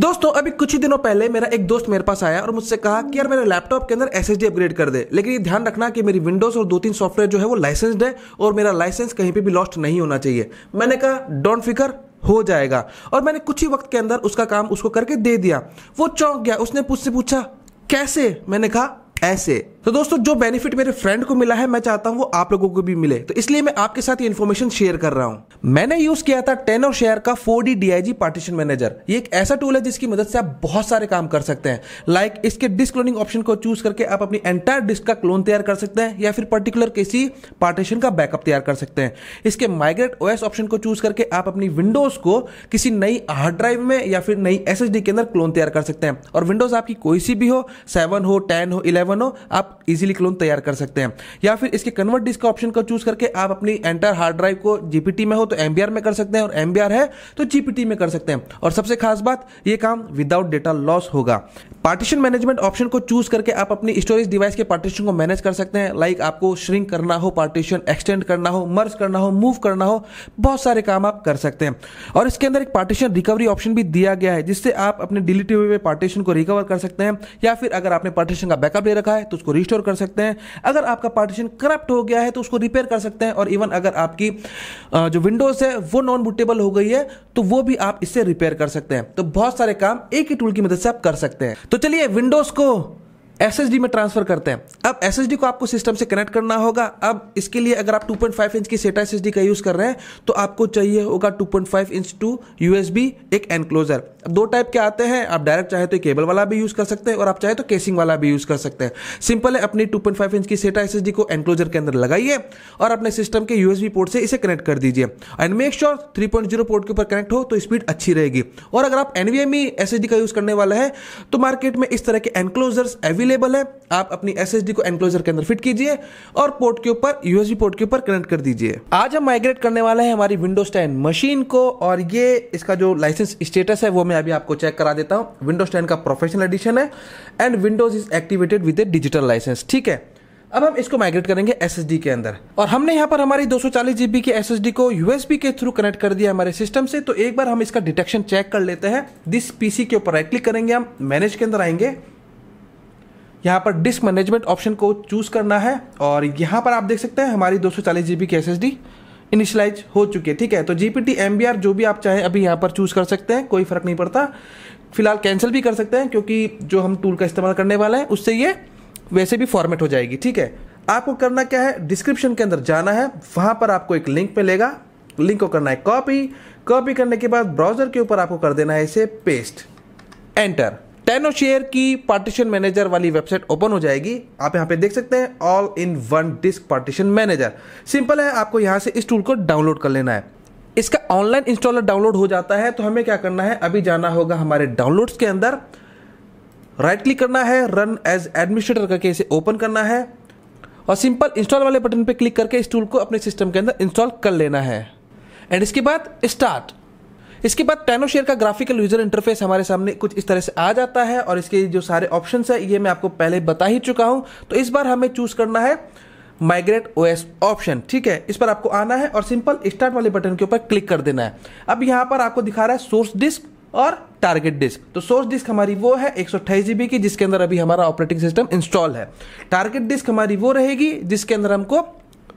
दोस्तों, अभी कुछ ही दिनों पहले मेरा एक दोस्त मेरे पास आया और मुझसे कहा कि यार, मेरे लैपटॉप के अंदर एसएसडी अपग्रेड कर दे। लेकिन ये ध्यान रखना कि मेरी विंडोज़ और दो तीन सॉफ्टवेयर जो है वो लाइसेंस्ड है और मेरा लाइसेंस कहीं पे भी लॉस्ट नहीं होना चाहिए। मैंने कहा डोंट फिकर हो जाएगा। और मैंने कुछ ही वक्त के अंदर उसका काम उसको करके दे दिया। वो चौंक गया। उसने मुझसे पूछा, कैसे? मैंने कहा, ऐसे। तो दोस्तों, जो बेनिफिट मेरे फ्रेंड को मिला है, मैं चाहता हूँ वो आप लोगों को भी मिले। तो इसलिए मैं आपके साथ ये इन्फॉर्मेशन शेयर कर रहा हूँ। मैंने यूज़ किया था टेन और शेयर का four D DIG partition manager ये एक ऐसा टूल है जिसकी मदद से आप बहुत सारे काम कर सकते हैं। लाइक इसके डिस्क क्लोनिंग ऑप्शन को चूज़ करके आप अपनी एंटायर डिस्क का क्लोन तैयार कर सकते हैं या फिर पर्टिकुलर किसी पार्टीशन का बैकअप तैयार कर सकते हैं। इसके माइग्रेट ओएस ऑप्शन को चूज़ करके आप अपनी विंडोज़ को किसी नई हार्ड ड्राइव में या फिर नई एस के अंदर क्लोन तैयार कर सकते हैं। और विंडोज़ आपकी कोई सी भी हो सेवन हो टेन हो इलेवन हो, आप इजिली क्लोन तैयार कर सकते हैं। या फिर इसके कन्वर्ट डिस्क का ऑप्शन को चूज़ करके आप अपनी एंटायर हार्ड ड्राइव को जीपीटी में हो तो एमबीआर में कर सकते हैं और एमबीआर है तो जीपीटी में कर सकते हैं। और सबसे खास बात, ये काम विदाउट डेटा लॉस होगा। पार्टीशन मैनेजमेंट ऑप्शन को चूज़ करके आप अपनी स्टोरेज डिवाइस के पार्टीशन को मैनेज कर सकते हैं। लाइक आपको श्रिंक करना हो पार्टीशन एक्सटेंड करना हो मर्ज करना हो मूव करना हो, बहुत सारे काम आप कर सकते हैं। और इसके अंदर एक पार्टीशन रिकवरी ऑप्शन भी दिया गया है, जिससे आप अपने डिलीट हुए पार्टीशन को रिकवर कर सकते हैं। या फिर अगर आपने पार्टीशन का बैकअप ले रखा है तो उसको रिस्टोर कर सकते हैं। अगर आपका पार्टीशन करप्ट हो गया है तो उसको रिपेयर कर सकते हैं और इवन अगर आपकी जो विंडोज़ है, वो नॉन बुटेबल हो गई है तो वो भी आप इससे रिपेयर कर सकते हैं। तो बहुत सारे काम एक ही टूल की मदद से आप कर सकते हैं। तो चलिए विंडोज़ को एसएसडी में ट्रांसफ़र करते हैं। अब एसएसडी को आपको सिस्टम से कनेक्ट करना होगा। अब इसके लिए अगर आप 2.5 इंच की सेटा एस का यूज़ कर रहे हैं तो आपको चाहिए होगा 2.5 इंच टू यूएसबी एक एनक्लोजर अब दो टाइप के आते हैं। आप डायरेक्ट चाहे तो केबल वाला भी यूज़ कर सकते हैं और आप चाहे तो केसिंग वाला भी यूज़ कर सकते हैं। सिंपल है, अपनी 2.5 इंच की सेटा एस को एनक्लोजर के अंदर लगाइए और अपने सिस्टम के यूएसबी पोर्ट से इसे कनेक्ट कर दीजिए। एंड मेक श्योर 3.0 पोर्ट के ऊपर कनेक्ट हो तो स्पीड अच्छी रहेगी। और अगर आप एनवीएमई एस का यूज़ करने वाला है तो मार्केट में इस तरह के एनक्लोजर्स अवेलेबल है, आप अपनी एसएसडी को एनक्लोजर के अंदर फिट कीजिए और पोर्ट के ऊपर यूएसबी पोर्ट के ऊपर कनेक्ट कर दीजिए। आज हम माइग्रेट करने वाले हैं हमारी विंडोज़ टेन मशीन को और ये इसका जो लाइसेंस स्टेटस है वो मैं अभी आपको चेक करा देता हूँ। विंडोज़ टेन का प्रोफेशनल एडिशन है and Windows is activated with a digital license ठीक है? अब हम इसको माइग्रेट करेंगे एस के अंदर। और हमने यहाँ पर हमारी दो जीबी के एस को यूएसबी के थ्रू कनेक्ट कर दिया हमारे सिस्टम से। तो एक बार हम इसका डिटेक्शन चेक कर लेते हैं। दिस पीसी के ऊपर राइट क्लिक करेंगे हम मैनेज के अंदर आएँगे। यहाँ पर डिस्क मैनेजमेंट ऑप्शन को चूज़ करना है और यहाँ पर आप देख सकते हैं हमारी दो सौ चालीस जीबी की एस एस डी इनिशलाइज हो चुकी है, ठीक है? तो जीपीटी आर जो भी आप चाहें अभी यहाँ पर चूज़ कर सकते हैं, कोई फ़र्क नहीं पड़ता। फ़िलहाल कैंसिल भी कर सकते हैं क्योंकि जो हम टूल का इस्तेमाल करने वाले हैं, उससे ये वैसे भी फॉर्मेट हो जाएगी, ठीक है? आपको करना क्या है? डिस्क्रिप्शन के अंदर जाना है, वहाँ पर आपको एक लिंक मिलेगा। लिंक को करना है कॉपी कॉपी करने के बाद ब्राउज़र के ऊपर आपको कर देना है इसे पेस्ट एंटर टेनो शेयर की पार्टीशन मैनेजर वाली वेबसाइट ओपन हो जाएगी। आप यहाँ पे देख सकते हैं all in one disk partition manager simple है, आपको यहाँ से इस टूल को डाउनलोड कर लेना है। इसका ऑनलाइन इंस्टॉलर डाउनलोड हो जाता है तो हमें क्या करना है? अभी जाना होगा हमारे डाउनलोड्स के अंदर। राइट क्लिक करना है रन एज एडमिनिस्ट्रेटर करके इसे ओपन करना है। और सिंपल इंस्टॉल वाले बटन पे क्लिक करके इस टूल को अपने सिस्टम के अंदर इंस्टॉल कर लेना है। एंड इसके बाद स्टार्ट इसके बाद टेनो शेयर का ग्राफिकल यूज़र इंटरफेस हमारे सामने कुछ इस तरह से आ जाता है और इसके जो सारे ऑप्शन है, ये मैं आपको पहले बता ही चुका हूँ। तो इस बार हमें चूज़ करना है माइग्रेट ओएस ऑप्शन ठीक है? इस पर आपको आना है और सिंपल स्टार्ट वाले बटन के ऊपर क्लिक कर देना है। अब यहाँ पर आपको दिखा रहा है सोर्स डिस्क और टारगेट डिस्क तो सोर्स डिस्क हमारी वो है एक सौ की, जिसके अंदर अभी हमारा ऑपरेटिंग सिस्टम इंस्टॉल है। टारगेट डिस्क हमारी वो रहेगी, जिसके अंदर हमको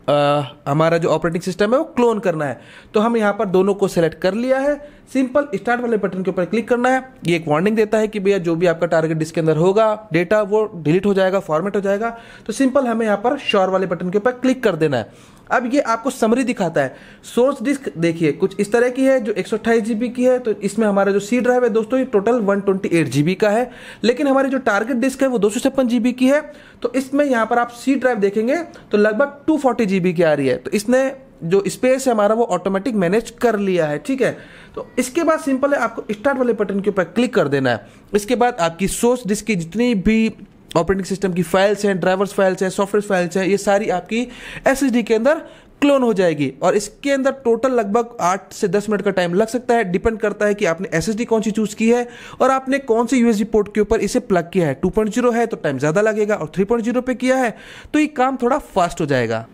आ, हमारा जो ऑपरेटिंग सिस्टम है वो क्लोन करना है। तो हम यहाँ पर दोनों को सेलेक्ट कर लिया है। सिंपल स्टार्ट वाले बटन के ऊपर क्लिक करना है। ये एक वार्निंग देता है कि भैया जो भी आपका टारगेट डिस्क के अंदर होगा डेटा वो डिलीट हो जाएगा फॉर्मेट हो जाएगा। तो सिंपल हमें यहाँ पर श्योर वाले बटन के ऊपर क्लिक कर देना है। अब ये आपको समरी दिखाता है। सोर्स डिस्क देखिए, कुछ इस तरह की है जो एक जीबी की है तो इसमें हमारा जो सी ड्राइव है, दोस्तों, ये टोटल 128 जीबी का है। लेकिन हमारी जो टारगेट डिस्क है, वो दो जीबी की है। तो इसमें यहाँ पर आप सी ड्राइव देखेंगे तो लगभग 240 जीबी की आ रही है। तो इसने जो स्पेस है हमारा, वो ऑटोमेटिक मैनेज कर लिया है, ठीक है? तो इसके बाद सिंपल है, आपको स्टार्ट वाले बटन के ऊपर क्लिक कर देना है। इसके बाद आपकी सोर्स डिस्क की जितनी भी ऑपरेटिंग सिस्टम की फाइल्स हैं, ड्राइवर्स फाइल्स हैं, सॉफ्टवेयर फाइल्स हैं, ये सारी आपकी एसएसडी के अंदर क्लोन हो जाएगी और इसके अंदर टोटल लगभग आठ से दस मिनट का टाइम लग सकता है। डिपेंड करता है कि आपने एसएसडी कौन सी चूज़ की है और आपने कौन से यूएसडी पोर्ट के ऊपर इसे प्लग किया है। 2.0 है तो टाइम ज़्यादा लगेगा और 3.0 पे किया है तो ये काम थोड़ा फास्ट हो जाएगा।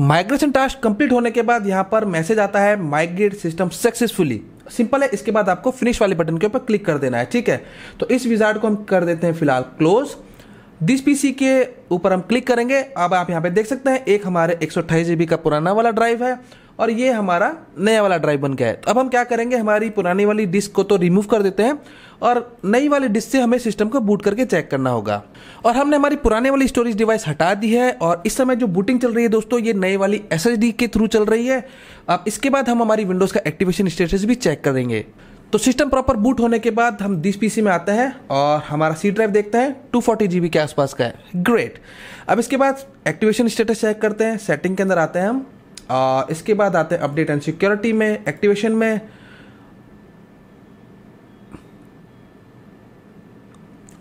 माइग्रेशन टास्क कंप्लीट होने के बाद यहाँ पर मैसेज आता है माइग्रेट सिस्टम सक्सेसफुली सिंपल है, इसके बाद आपको फिनिश वाले बटन के ऊपर क्लिक कर देना है, ठीक है? तो इस विजार्ड को हम कर देते हैं फ़िलहाल क्लोज दिस पीसी के ऊपर हम क्लिक करेंगे। अब आप यहाँ पे देख सकते हैं, एक हमारे एक सौ का पुराना वाला ड्राइव है और ये हमारा नया वाला ड्राइव बन गया है। तो अब हम क्या करेंगे, हमारी पुरानी वाली डिस्क को तो रिमूव कर देते हैं और नई वाली डिस्क से हमें सिस्टम को बूट करके चेक करना होगा। और हमने हमारी पुराने वाली स्टोरेज डिवाइस हटा दी है और इस समय जो बूटिंग चल रही है दोस्तों, ये नई वाली एसएसडी के थ्रू चल रही है। अब इसके बाद हम हमारी विंडोज़ का एक्टिवेशन स्टेटस भी चेक करेंगे। तो सिस्टम प्रॉपर बूट होने के बाद हम दिस पीसी में आते हैं और हमारा सी ड्राइव देखते हैं टू फोर्टी के आसपास का है। ग्रेट अब इसके बाद एक्टिवेशन स्टेटस चेक करते हैं सेटिंग के अंदर आते हैं हम। आ, इसके बाद आते हैं अपडेट एंड सिक्योरिटी में एक्टिवेशन में।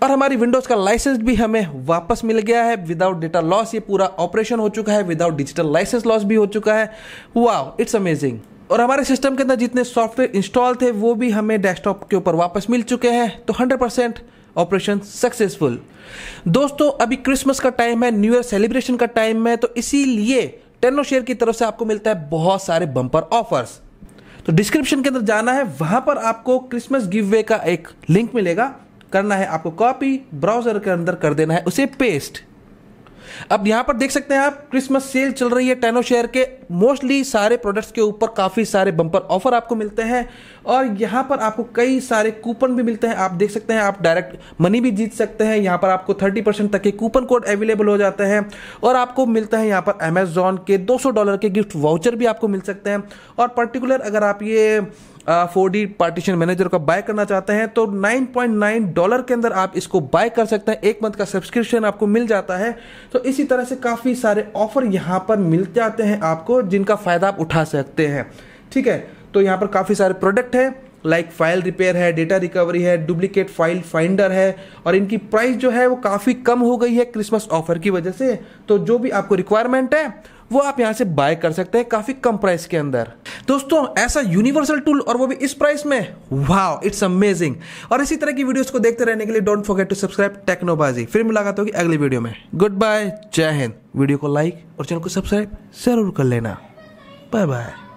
और हमारी विंडोज़ का लाइसेंस भी हमें वापस मिल गया है। विदाउट डेटा लॉस ये पूरा ऑपरेशन हो चुका है। विदाउट डिजिटल लाइसेंस लॉस भी हो चुका है। वाओ इट्स अमेजिंग और हमारे सिस्टम के अंदर जितने सॉफ्टवेयर इंस्टॉल थे, वो भी हमें डेस्कटॉप के ऊपर वापस मिल चुके हैं। तो 100 परसेंट ऑपरेशन सक्सेसफुल दोस्तों, अभी क्रिसमस का टाइम है न्यू ईयर सेलिब्रेशन का टाइम है तो इसीलिए टेनो शेयर की तरफ़ से आपको मिलता है बहुत सारे बम्पर ऑफर्स तो डिस्क्रिप्शन के अंदर जाना है, वहाँ पर आपको क्रिसमस गिव का एक लिंक मिलेगा। करना है आपको कॉपी ब्राउज़र के अंदर कर देना है उसे पेस्ट अब यहाँ पर देख सकते हैं आप क्रिसमस सेल चल रही है टेनो शेयर के। मोस्टली सारे प्रोडक्ट्स के ऊपर काफ़ी सारे बम्पर ऑफ़र आपको मिलते हैं। और यहाँ पर आपको कई सारे कूपन भी मिलते हैं। आप देख सकते हैं, आप डायरेक्ट मनी भी जीत सकते हैं। यहाँ पर आपको 30 परसेंट तक के कूपन कोड अवेलेबल हो जाते हैं। और आपको मिलता है यहाँ पर अमेजोन के 200 डॉलर के गिफ्ट वाउचर भी आपको मिल सकते हैं। और पर्टिकुलर अगर आप ये फोर डी पार्टीशन मैनेजर का बाय करना चाहते हैं तो 9.9 डॉलर के अंदर आप इसको बाय कर सकते हैं। एक मंथ का सब्सक्रिप्शन आपको मिल जाता है। तो इसी तरह से काफ़ी सारे ऑफ़र यहाँ पर मिल जाते हैं आपको, जिनका फ़ायदा आप उठा सकते हैं। ठीक है? तो यहाँ पर काफ़ी सारे प्रोडक्ट है लाइक फ़ाइल रिपेयर है डेटा रिकवरी है डुप्लीकेट फ़ाइल फाइंडर है, और इनकी प्राइस जो है वो काफ़ी कम हो गई है क्रिसमस ऑफ़र की वजह से। तो जो भी आपको रिक्वायरमेंट है वो आप यहाँ से बाय कर सकते हैं काफ़ी कम प्राइस के अंदर। दोस्तों, ऐसा यूनिवर्सल टूल और वो भी इस प्राइस में वाओ इट्स अमेजिंग और इसी तरह की वीडियोस को देखते रहने के लिए don't forget to subscribe Technobaazi फिर मुलाकात होगी अगली वीडियो में। गुड बाय जय हिंद वीडियो को लाइक और चैनल को सब्सक्राइब ज़रूर कर लेना। Bye bye